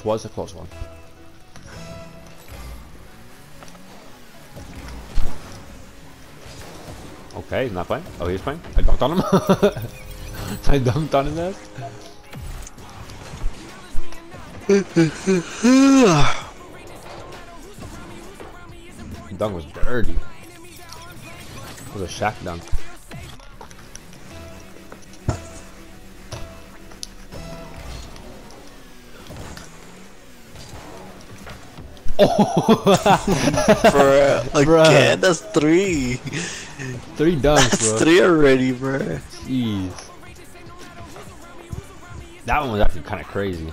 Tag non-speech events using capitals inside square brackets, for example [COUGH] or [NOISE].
That was a close one. Okay, he's not playing. Oh, he's playing. I dunked on him. [LAUGHS] I dunked on his ass. dunk was dirty. It was a Shaq dunk. Oh. [LAUGHS] Bruh, Bruh. again, that's three. Three dunks, That's bro. three already, bro. Jeez. That one was actually kind of crazy.